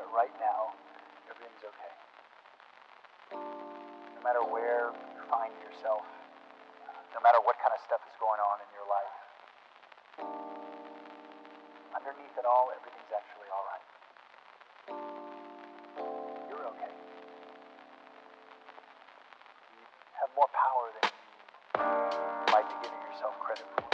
about it right now, everything's okay. No matter where you find yourself, no matter what kind of stuff is going on in your life, underneath it all, everything's actually all right. You're okay. You have more power than you might be giving yourself credit for.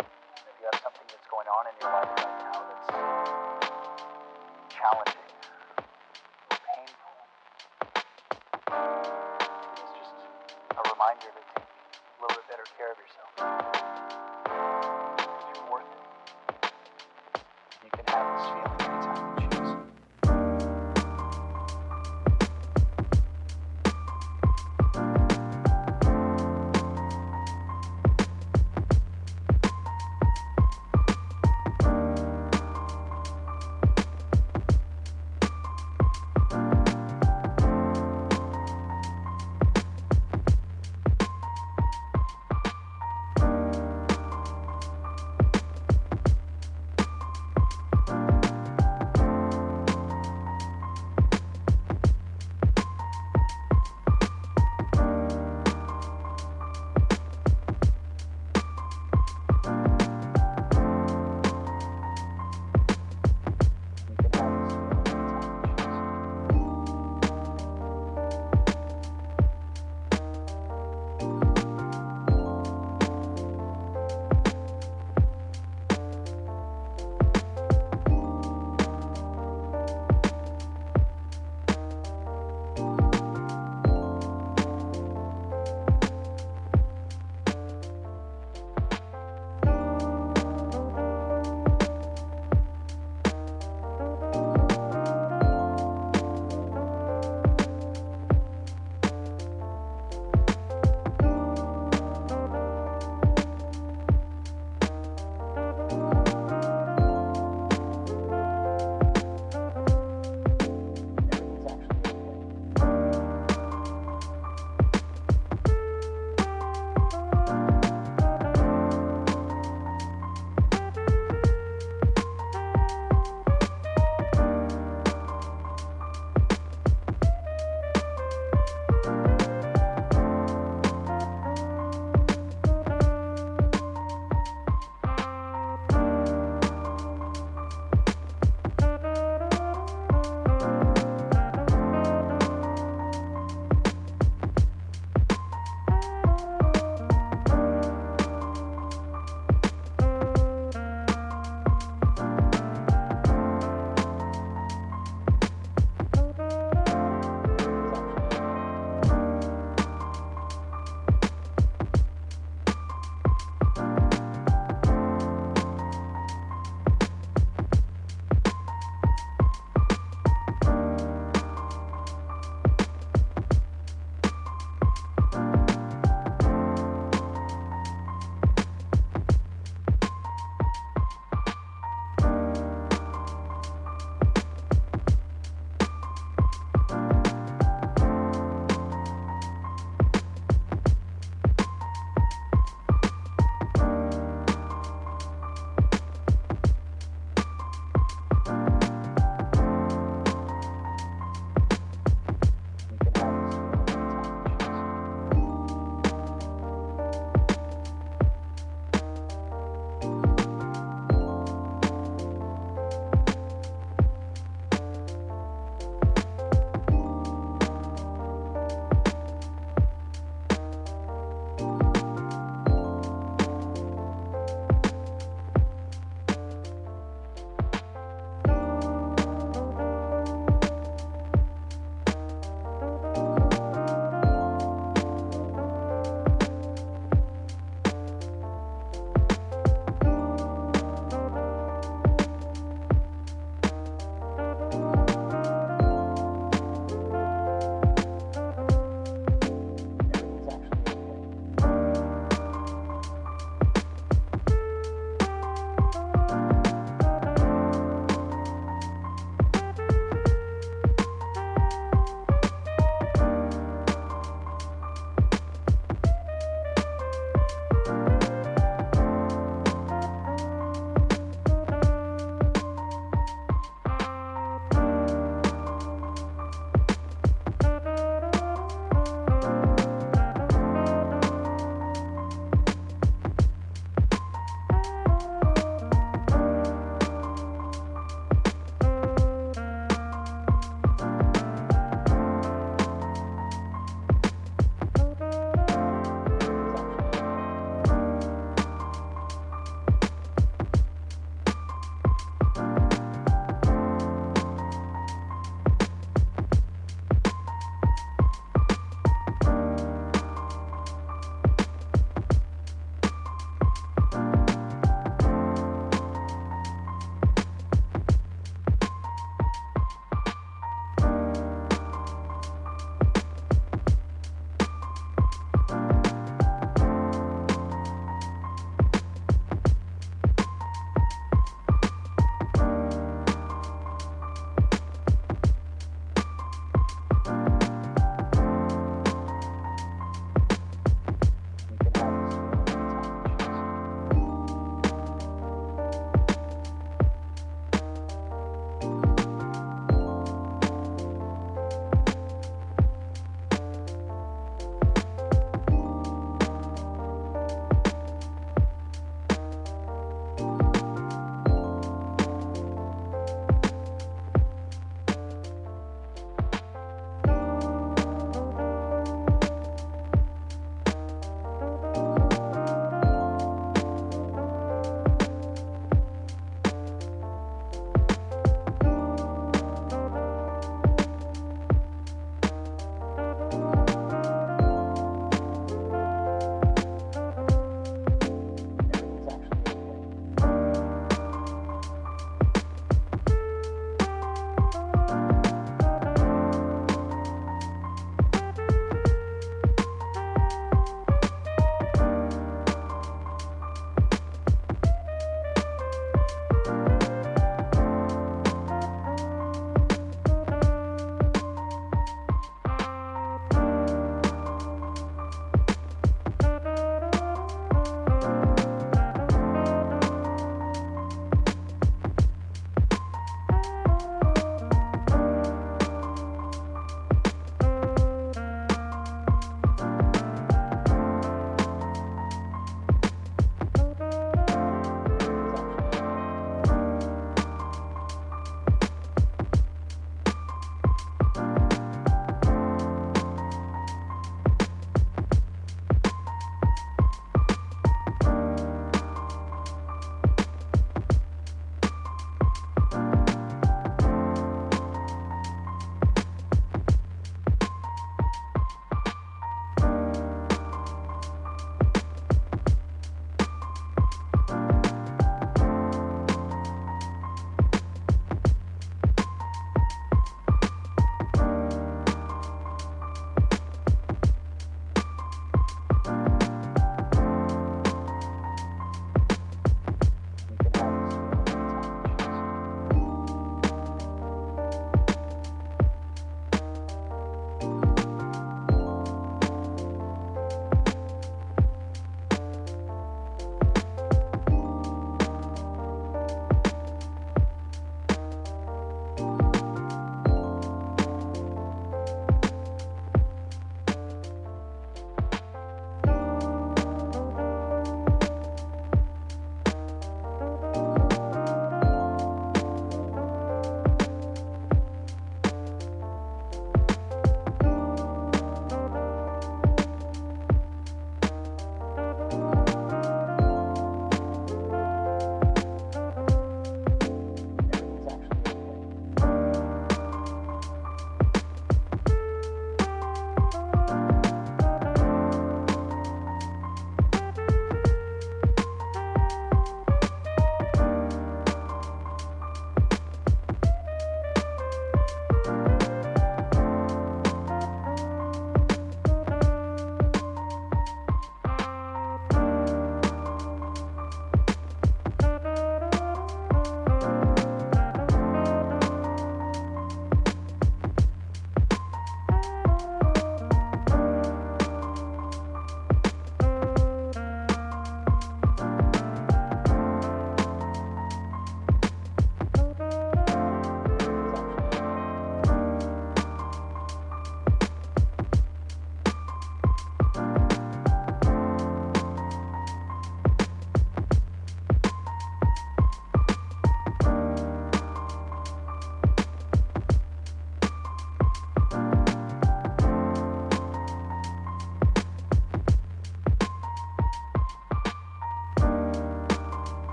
If you have something that's going on in your life right now that's challenging,